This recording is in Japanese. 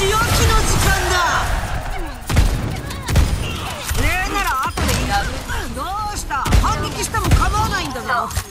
仕置きの時間だ。礼なら後でいいどうした？反撃しても構わないんだぞ。